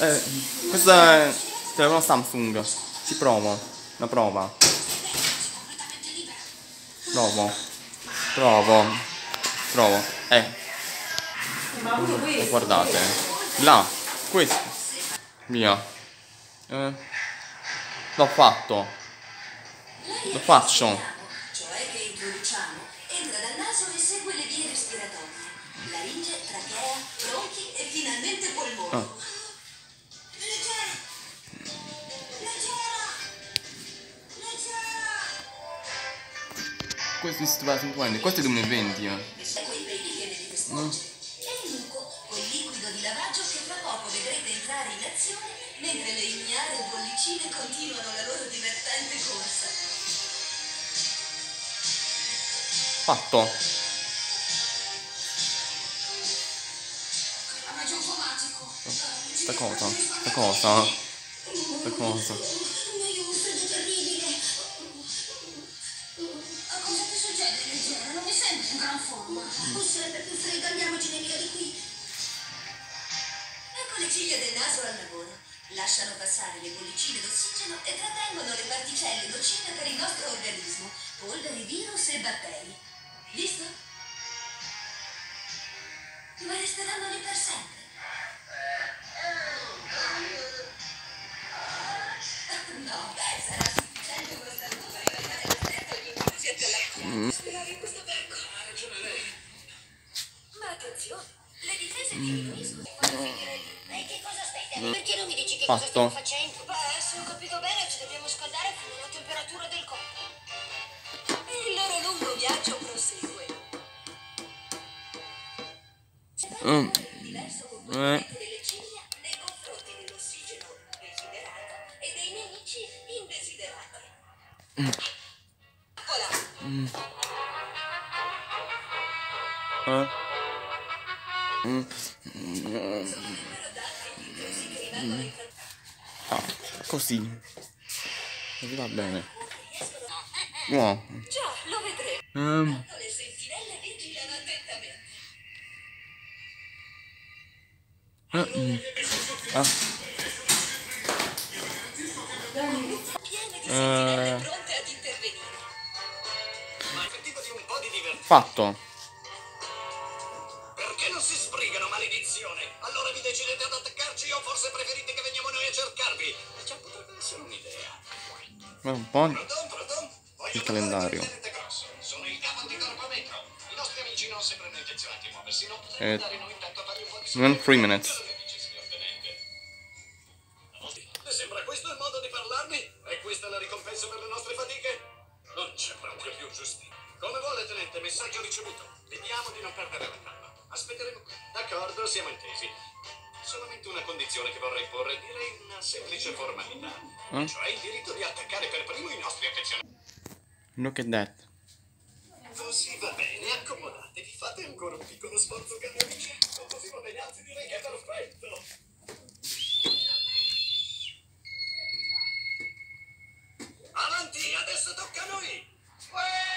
Eh, questo è il telefono Samsung. Ci provo. Una prova. Provo. Provo. Provo. Eh. Guardate. Là. Questo. Via. Eh. L'ho fatto. Lo faccio. Questo è 2020. Questo è 2020, eh. E. E di lavaggio che fra poco vedrete entrare in azione mentre le ignare bollicine continuano la loro divertente corsa. Fatto. Ma c'è un po' magico. Sta cosa. Sta cosa. Sta cosa. Ma cosa ti succede, leggera? Non mi sembri in gran forma. O sarebbe più freddo, andiamocene via di qui. Ecco le ciglia del naso al lavoro. Lasciano passare le bollicine d'ossigeno e trattengono le particelle nocive per il nostro organismo, polveri, virus e batteri. Visto? Ma resteranno lì per le difese diminuiscono finirei. E che cosa aspetti? Perché non mi dici che cosa Fatto. stiamo facendo? Beh, se ho capito bene, ci dobbiamo scaldare fino alla temperatura del corpo. E il loro lungo viaggio prosegue. Mm. Diverso Eh. comportamento delle ciglia nei confronti dell'ossigeno desiderato e dei nemici indesiderati. Voilà. Eh. Ah, così. Così va bene. Wow. Già, lo vedremo. Eh, mm. Ah, Piene di maledizione? Allora vi decidete ad attaccarci o forse preferite che veniamo noi a cercarvi? Già potrebbe essere un'idea. Guarda un po'. Il calendario. Sono il capo anticorpamento. I nostri amici non sembrano intenzionati a muoversi. Non Eh, potrebbero dare noi intanto a fare un po' di non three minutes. Le sembra questo il modo di parlarmi? È questa la ricompensa per le nostre fatiche? Non c'è proprio più giustizia. Come vuole, tenente, messaggio ricevuto. Vediamo di non perdere la. D'accordo, siamo intesi. Solamente una condizione che vorrei porre, direi una semplice formalità. Mm? Cioè il diritto di attaccare per primo i nostri affezionati. Look at that. Così va bene, accomodatevi, fate ancora un piccolo sforzo cardiovigento. Così va bene, anzi direi che è perfetto. Avanti, adesso tocca a noi! Uè!